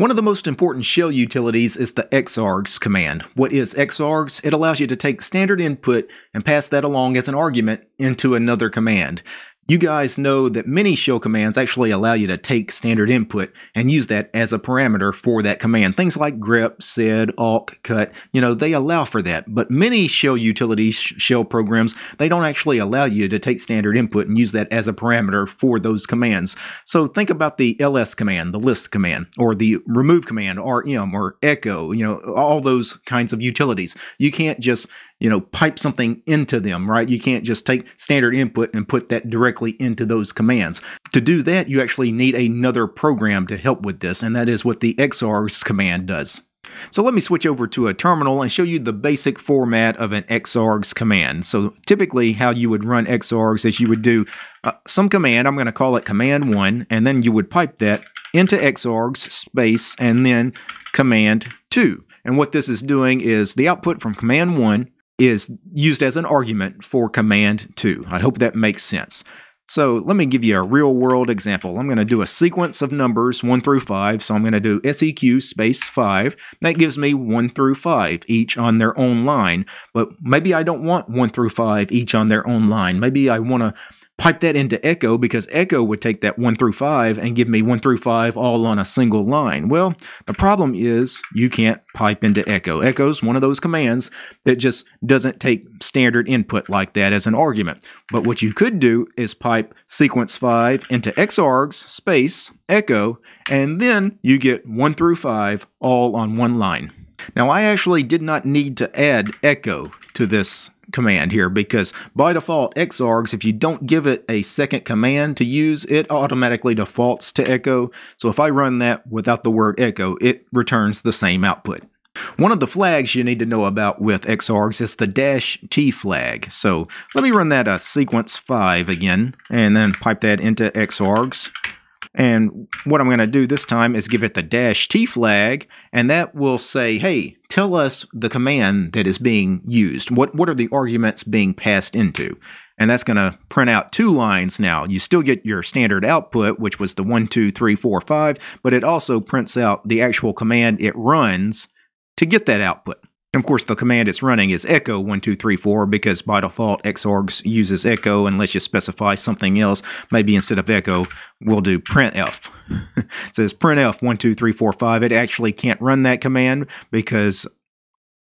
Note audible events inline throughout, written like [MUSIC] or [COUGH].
One of the most important shell utilities is the xargs command. What is xargs? It allows you to take standard input and pass that along as an argument into another command. You guys know that many shell commands actually allow you to take standard input and use that as a parameter for that command. Things like grep, sed, awk, cut, you know, they allow for that. But many shell utilities, shell programs, they don't actually allow you to take standard input and use that as a parameter for those commands. So think about the ls command, the list command, or the remove command, rm, or echo, you know, all those kinds of utilities. You can't just you know, pipe something into them, right? You can't just take standard input and put that directly into those commands. To do that, you actually need another program to help with this, and that is what the xargs command does. So let me switch over to a terminal and show you the basic format of an xargs command. So typically how you would run xargs is you would do uh, some command, I'm going to call it command 1, and then you would pipe that into xargs space and then command 2. And what this is doing is the output from command 1 is used as an argument for command 2. I hope that makes sense. So let me give you a real world example. I'm going to do a sequence of numbers 1 through 5. So I'm going to do seq space 5. That gives me 1 through 5, each on their own line. But maybe I don't want 1 through 5 each on their own line. Maybe I want to pipe that into Echo because Echo would take that 1 through 5 and give me 1 through 5 all on a single line. Well, the problem is you can't pipe into Echo. Echo's one of those commands that just doesn't take standard input like that as an argument. But what you could do is pipe sequence 5 into xargs space Echo, and then you get 1 through 5 all on one line. Now, I actually did not need to add echo to this command here because by default xargs if you don't give it a second command to use it automatically defaults to echo so if I run that without the word echo it returns the same output. One of the flags you need to know about with xargs is the dash T flag. So let me run that a sequence 5 again and then pipe that into xargs and what I'm going to do this time is give it the dash T flag, and that will say, hey, tell us the command that is being used. What, what are the arguments being passed into? And that's going to print out two lines now. You still get your standard output, which was the one, two, three, four, five, but it also prints out the actual command it runs to get that output. And of course, the command it's running is echo 1234 because by default, xargs uses echo unless you specify something else. Maybe instead of echo, we'll do printf. [LAUGHS] it says printf 12345. It actually can't run that command because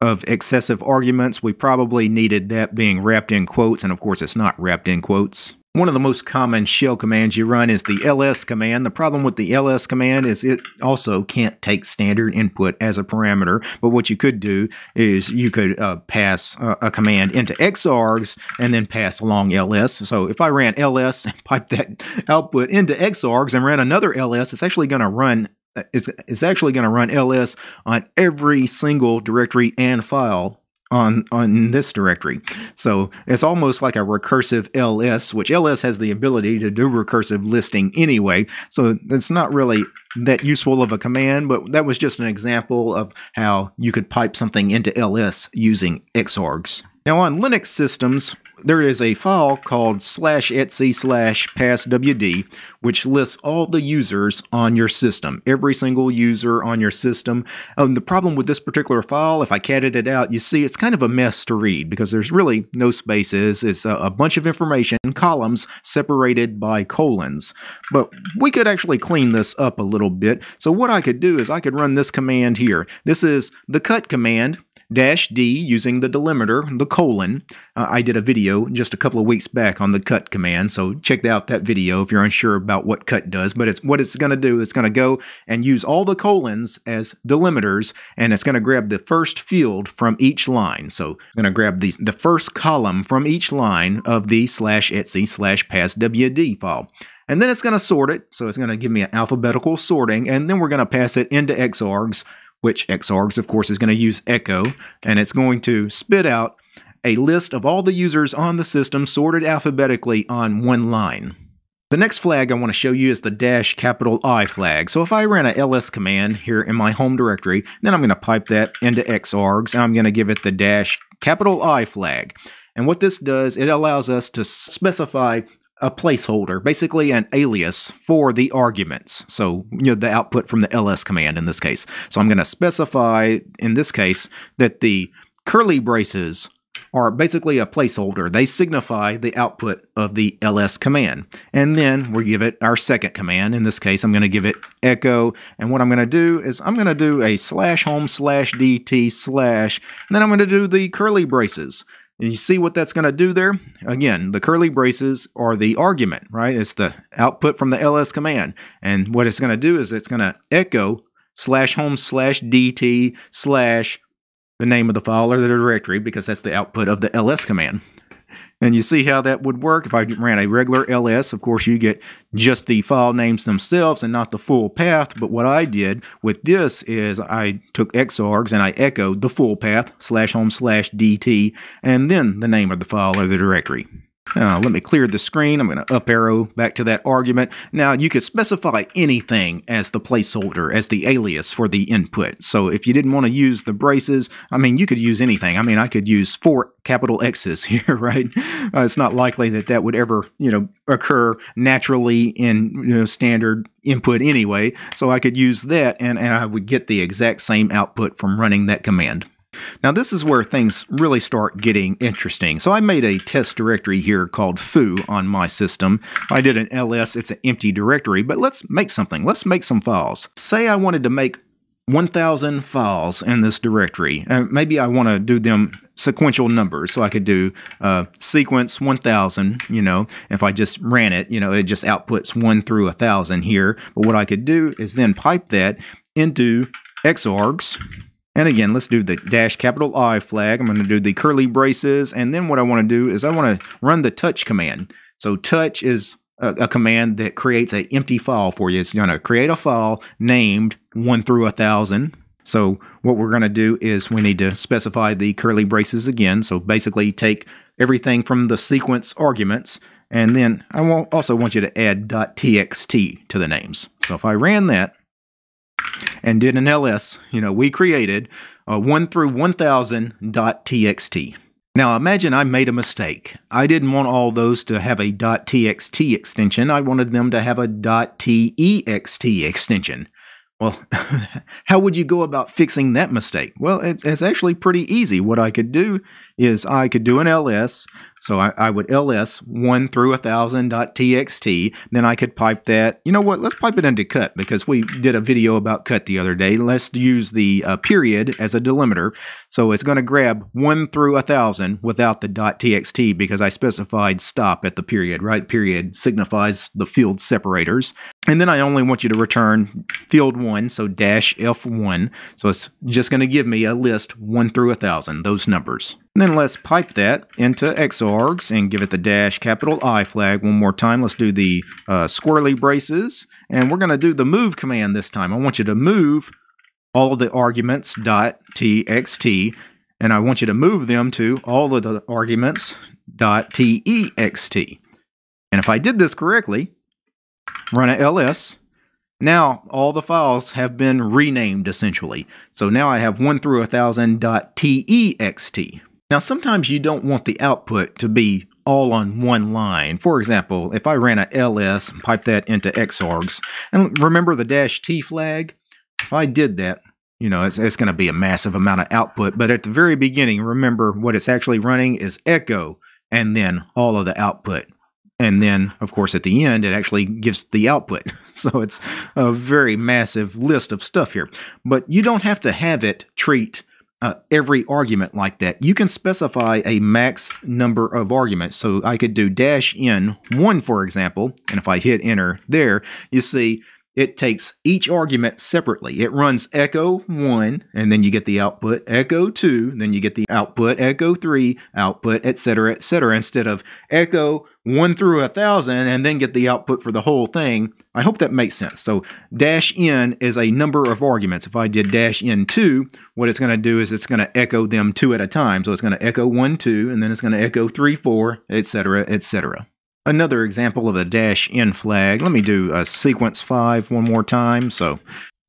of excessive arguments. We probably needed that being wrapped in quotes, and of course, it's not wrapped in quotes. One of the most common shell commands you run is the ls command. The problem with the ls command is it also can't take standard input as a parameter, but what you could do is you could uh, pass uh, a command into xargs and then pass along ls. So if I ran ls and [LAUGHS] pipe that output into xargs and ran another ls, it's actually going to run it's, it's actually going to run ls on every single directory and file on on this directory. So it's almost like a recursive ls, which ls has the ability to do recursive listing anyway. So it's not really that useful of a command, but that was just an example of how you could pipe something into ls using xargs. Now on Linux systems, there is a file called slash etc slash passwd, which lists all the users on your system, every single user on your system. Um, the problem with this particular file, if I catted it out, you see it's kind of a mess to read because there's really no spaces. It's a, a bunch of information, columns separated by colons. But we could actually clean this up a little bit. So what I could do is I could run this command here. This is the cut command dash D using the delimiter, the colon. Uh, I did a video just a couple of weeks back on the cut command, so check out that video if you're unsure about what cut does. But it's what it's going to do. It's going to go and use all the colons as delimiters, and it's going to grab the first field from each line. So it's going to grab the, the first column from each line of the slash etc slash passwd file. And then it's going to sort it, so it's going to give me an alphabetical sorting, and then we're going to pass it into xargs which xargs, of course, is going to use echo, and it's going to spit out a list of all the users on the system sorted alphabetically on one line. The next flag I want to show you is the dash capital I flag. So if I ran a ls command here in my home directory, then I'm going to pipe that into xargs, and I'm going to give it the dash capital I flag. And what this does, it allows us to specify a placeholder, basically an alias for the arguments. So, you know, the output from the ls command in this case. So I'm going to specify in this case that the curly braces are basically a placeholder. They signify the output of the ls command. And then we give it our second command. In this case, I'm going to give it echo. And what I'm going to do is I'm going to do a slash home slash dt slash, and then I'm going to do the curly braces. You see what that's going to do there? Again, the curly braces are the argument, right? It's the output from the ls command. And what it's going to do is it's going to echo slash home slash dt slash the name of the file or the directory because that's the output of the ls command. And you see how that would work. If I ran a regular ls, of course, you get just the file names themselves and not the full path. But what I did with this is I took xargs and I echoed the full path slash home slash dt and then the name of the file or the directory. Now, let me clear the screen. I'm going to up arrow back to that argument. Now, you could specify anything as the placeholder, as the alias for the input. So if you didn't want to use the braces, I mean, you could use anything. I mean, I could use four capital X's [LAUGHS] here, right? Uh, it's not likely that that would ever, you know, occur naturally in you know, standard input anyway. So I could use that and, and I would get the exact same output from running that command. Now this is where things really start getting interesting. So I made a test directory here called foo on my system. I did an ls, it's an empty directory, but let's make something. Let's make some files. Say I wanted to make 1,000 files in this directory. Uh, maybe I want to do them sequential numbers, so I could do uh, sequence 1,000, you know, if I just ran it, you know, it just outputs 1 through 1,000 here. But what I could do is then pipe that into xargs, and again, let's do the dash capital I flag. I'm going to do the curly braces. And then what I want to do is I want to run the touch command. So touch is a, a command that creates an empty file for you. It's going to create a file named 1 through a 1000. So what we're going to do is we need to specify the curly braces again. So basically take everything from the sequence arguments. And then I also want you to add .txt to the names. So if I ran that, and did an ls, you know, we created a 1 through 1000.txt. Now imagine I made a mistake. I didn't want all those to have a .txt extension. I wanted them to have a .text extension. Well, [LAUGHS] how would you go about fixing that mistake? Well, it's, it's, actually pretty easy. What I could do is I could do an ls. So I, I would ls 1 through 1000.txt. Then I could pipe that. You know what? Let's pipe it into cut because we did a video about cut the other day. Let's use the uh, period as a delimiter. So it's going to grab 1 through 1000 without the .txt because I specified stop at the period, right? Period signifies the field separators. And then I only want you to return field 1, so dash F1. So it's just going to give me a list 1 through 1000, those numbers. Then let's pipe that into xargs and give it the dash capital I flag one more time. Let's do the uh, squirrely braces. And we're going to do the move command this time. I want you to move all of the arguments dot txt and I want you to move them to all of the arguments dot text. And if I did this correctly, run a ls. Now all the files have been renamed essentially. So now I have 1 through 1000.text. Now sometimes you don't want the output to be all on one line. For example, if I ran a ls and pipe that into xargs, and remember the dash t flag? If I did that, you know, it's, it's going to be a massive amount of output. But at the very beginning, remember what it's actually running is echo and then all of the output. And then, of course, at the end, it actually gives the output. [LAUGHS] So it's a very massive list of stuff here. But you don't have to have it treat uh, every argument like that. You can specify a max number of arguments. So I could do dash n 1, for example. And if I hit enter there, you see it takes each argument separately. It runs echo 1, and then you get the output, echo 2, then you get the output, echo 3, output, etc., etc., instead of echo 1 through a 1,000 and then get the output for the whole thing. I hope that makes sense. So dash n is a number of arguments. If I did dash n2, what it's going to do is it's going to echo them two at a time. So it's going to echo 1, 2, and then it's going to echo 3, 4, etc., etc. Another example of a dash n flag. Let me do a sequence 5 one more time. So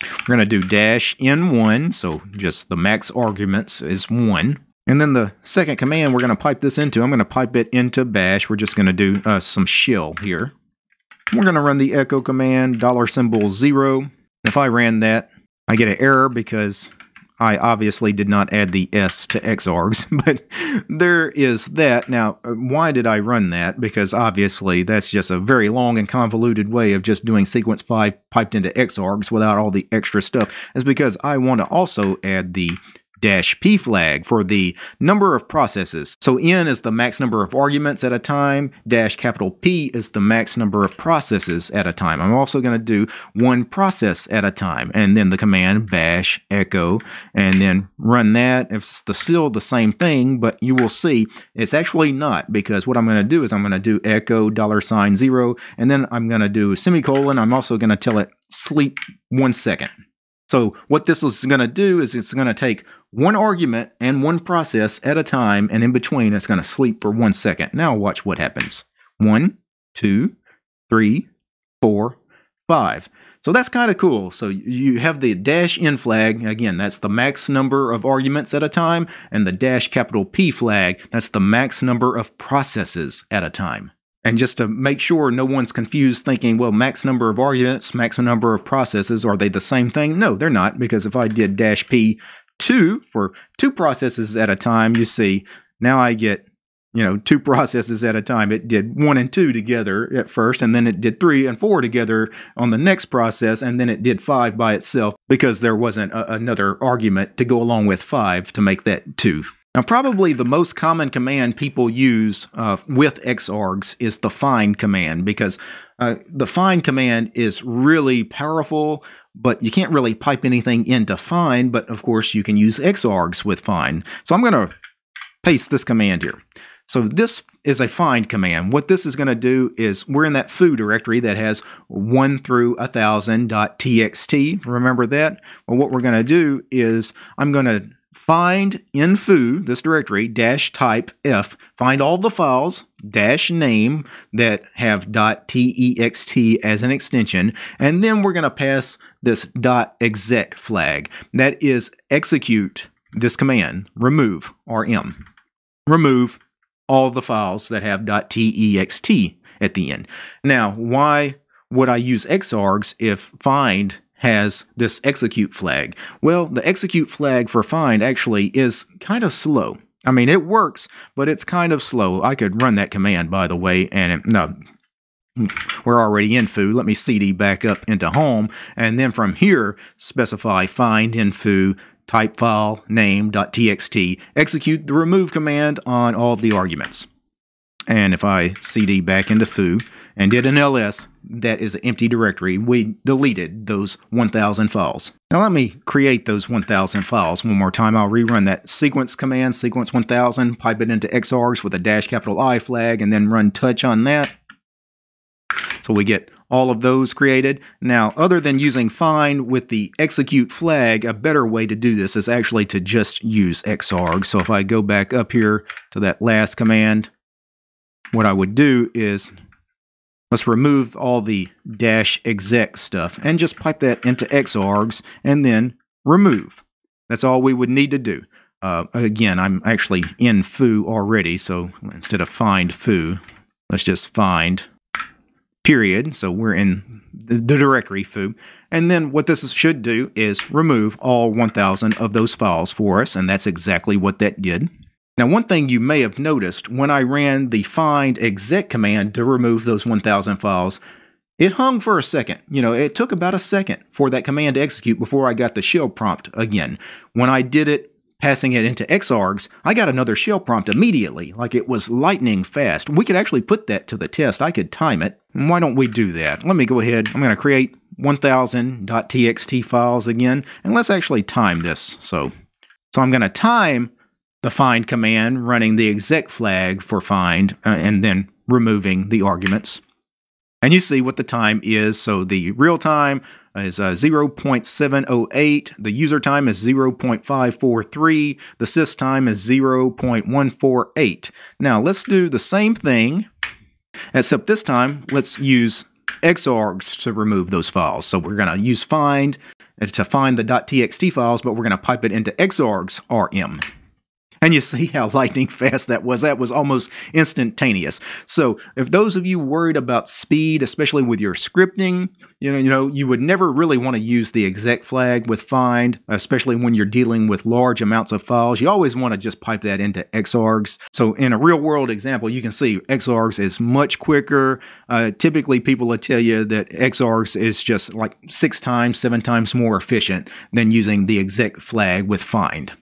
we're going to do dash n1, so just the max arguments is 1. And then the second command we're going to pipe this into, I'm going to pipe it into bash. We're just going to do uh, some shell here. We're going to run the echo command, dollar symbol zero. If I ran that, I get an error because I obviously did not add the S to xargs, [LAUGHS] but there is that. Now, uh, why did I run that? Because obviously that's just a very long and convoluted way of just doing sequence 5 piped into xargs without all the extra stuff. Is because I want to also add the dash p flag for the number of processes. So n is the max number of arguments at a time, dash capital P is the max number of processes at a time. I'm also going to do one process at a time, and then the command bash echo, and then run that. It's the, still the same thing, but you will see it's actually not because what I'm going to do is I'm going to do echo dollar sign zero, and then I'm going to do semicolon. I'm also going to tell it sleep one second. So what this is going to do is it's going to take one argument and one process at a time, and in between it's going to sleep for one second. Now watch what happens. One, two, three, four, five. So that's kind of cool. So you have the dash n flag. Again, that's the max number of arguments at a time, and the dash capital P flag, that's the max number of processes at a time. And just to make sure no one's confused thinking, well, max number of arguments, maximum number of processes, are they the same thing? No, they're not, because if I did dash P two for two processes at a time, you see, now I get, you know, two [LAUGHS] processes at a time. It did one and two together at first, and then it did three and four together on the next process, and then it did five by itself because there wasn't a, another argument to go along with five to make that two. Now, probably the most common command people use uh, with xargs is the find command because uh, the find command is really powerful, but you can't really pipe anything into find. But of course, you can use xargs with find. So I'm going to paste this command here. So this is a find command. What this is going to do is we're in that foo directory that has 1 through 1000.txt. Remember that? Well, what we're going to do is I'm going to find in foo, this directory, dash type f, find all the files, dash name that have dot .text as an extension, and then we're going to pass this dot .exec flag. That is execute this command, remove rm. Remove all the files that have dot .text at the end. Now, why would I use xargs if find has this execute flag. Well, the execute flag for find actually is kind of slow. I mean, it works, but it's kind of slow. I could run that command, by the way, and it, no, we're already in foo. Let me cd back up into home, and then from here, specify find in foo type file name.txt, execute the remove command on all of the arguments. And if I cd back into foo and did an ls, that is an empty directory. We deleted those 1000 files. Now let me create those 1000 files one more time. I'll rerun that sequence command, sequence 1000, pipe it into xargs with a dash capital I flag, and then run touch on that. So we get all of those created. Now, other than using find with the execute flag, a better way to do this is actually to just use xarg. So if I go back up here to that last command, what I would do is Let's remove all the dash exec stuff and just pipe that into xargs and then remove. That's all we would need to do. Uh, again, I'm actually in foo already, so instead of find foo, let's just find period. So we're in the directory foo. And then what this should do is remove all 1000 of those files for us, and that's exactly what that did. Now, one thing you may have noticed when I ran the find exec command to remove those 1000 files, it hung for a second. You know, it took about a second for that command to execute before I got the shell prompt again. When I did it, passing it into xargs, I got another shell prompt immediately, like it was lightning fast. We could actually put that to the test. I could time it. Why don't we do that? Let me go ahead. I'm going to create 1000.txt files again, and let's actually time this. So, so I'm going to time the find command running the exec flag for find uh, and then removing the arguments. And you see what the time is. So the real time is uh, 0.708, the user time is 0.543, the sys time is 0.148. Now let's do the same thing, except this time let's use xargs to remove those files. So we're going to use find to find the .txt files, but we're going to pipe it into xargs rm. And you see how lightning fast that was. That was almost instantaneous. So, if those of you worried about speed, especially with your scripting, you know, you know, you would never really want to use the exec flag with find, especially when you're dealing with large amounts of files. You always want to just pipe that into xargs. So, in a real world example, you can see xargs is much quicker. Uh, typically, people will tell you that xargs is just like six times, seven times more efficient than using the exec flag with find.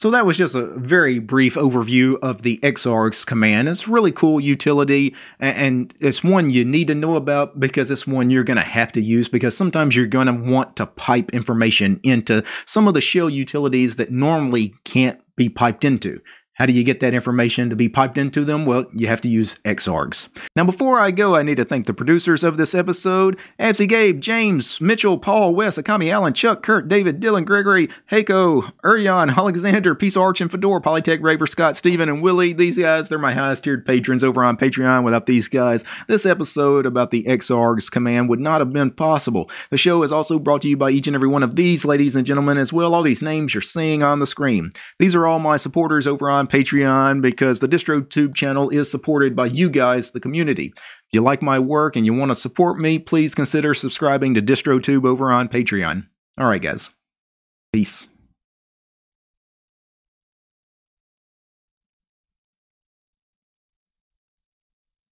So that was just a very brief overview of the xargs command. It's a really cool utility, and it's one you need to know about because it's one you're going to have to use because sometimes you're going to want to pipe information into some of the shell utilities that normally can't be piped into. How do you get that information to be piped into them? Well, you have to use xargs. Now, before I go, I need to thank the producers of this episode Absy Gabe, James, Mitchell, Paul, Wes, Akami, Allen, Chuck, Kurt, David, Dylan, Gregory, Heiko, Urion, Alexander, Peace Arch, and Fedor, Polytech, Raver, Scott, Steven, and Willie. These guys, they're my highest tiered patrons over on Patreon. Without these guys, this episode about the xargs command would not have been possible. The show is also brought to you by each and every one of these ladies and gentlemen as well. All these names you're seeing on the screen. These are all my supporters over on Patreon because the DistroTube channel is supported by you guys, the community. If you like my work and you want to support me, please consider subscribing to DistroTube over on Patreon. All right, guys. Peace.